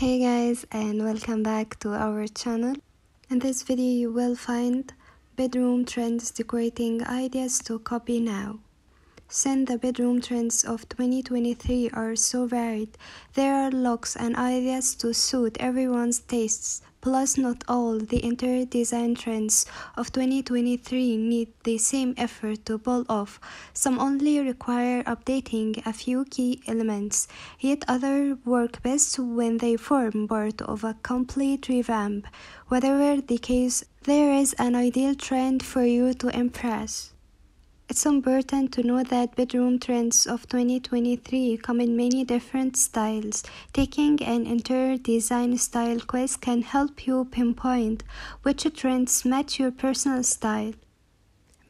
guys and welcome back to our channel. In this video you will find bedroom trends decorating ideas to copy now. Since the bedroom trends of 2023 are so varied, there are looks and ideas to suit everyone's tastes. Plus, not all the interior design trends of 2023 need the same effort to pull off. Some only require updating a few key elements, yet others work best when they form part of a complete revamp. Whatever the case, there is an ideal trend for you to impress. It's important to know that bedroom trends of 2023 come in many different styles. Taking an interior design style quiz can help you pinpoint which trends match your personal style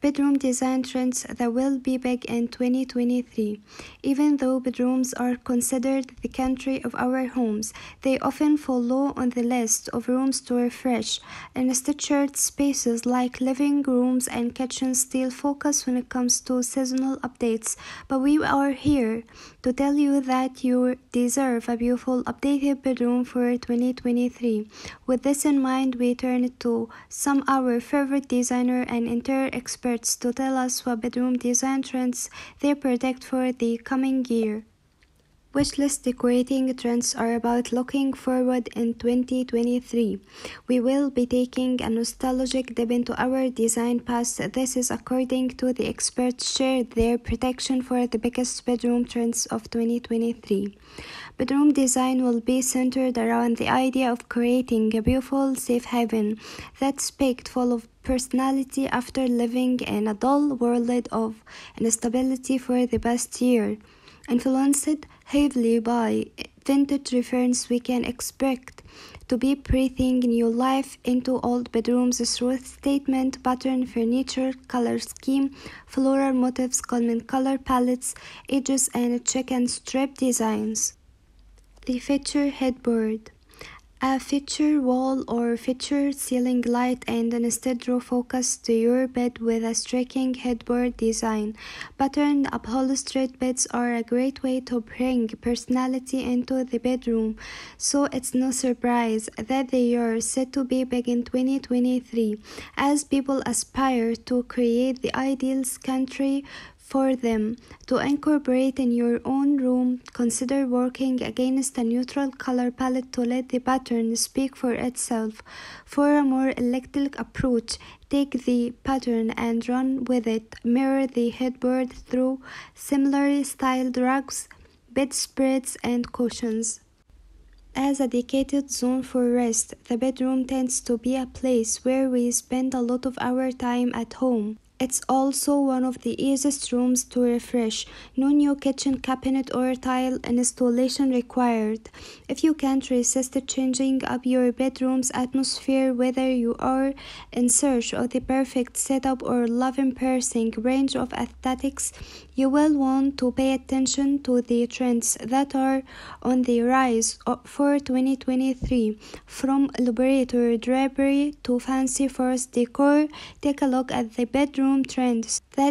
bedroom design trends that will be big in 2023. Even though bedrooms are considered the country of our homes, they often fall low on the list of rooms to refresh, and structured spaces like living rooms and kitchens still focus when it comes to seasonal updates. But we are here to tell you that you deserve a beautiful updated bedroom for 2023. With this in mind, we turn to some our favorite designer and interior experts to tell us what bedroom design trends they predict for the coming year. Wishlist decorating trends are about looking forward in 2023. We will be taking a nostalgic dip into our design past. This is according to the experts shared their prediction for the biggest bedroom trends of 2023. Bedroom design will be centered around the idea of creating a beautiful safe haven that's packed full of personality after living in a dull world of instability for the past year. Influenced heavily by vintage reference, we can expect to be breathing new life into old bedrooms through statement pattern furniture, color scheme, floral motifs, common color palettes, edges, and check and strip designs. The feature headboard a feature wall or feature ceiling light and instead draw focus to your bed with a striking headboard design. Patterned upholstered beds are a great way to bring personality into the bedroom, so it's no surprise that they are set to be big in 2023 as people aspire to create the ideal country for them to incorporate in your own room. Consider working against a neutral color palette to let the pattern speak for itself. For a more eclectic approach, take the pattern and run with it. Mirror the headboard through similarly styled rugs, bedspreads, and cushions. As a dedicated zone for rest, the bedroom tends to be a place where we spend a lot of our time at home. It's also one of the easiest rooms to refresh. No new kitchen cabinet or tile installation required. If you can't resist changing up your bedroom's atmosphere, whether you are in search of the perfect setup or love embracing range of aesthetics, you will want to pay attention to the trends that are on the rise for 2023. From elaborate drapery to fancy forest decor, take a look at the bedroom trends that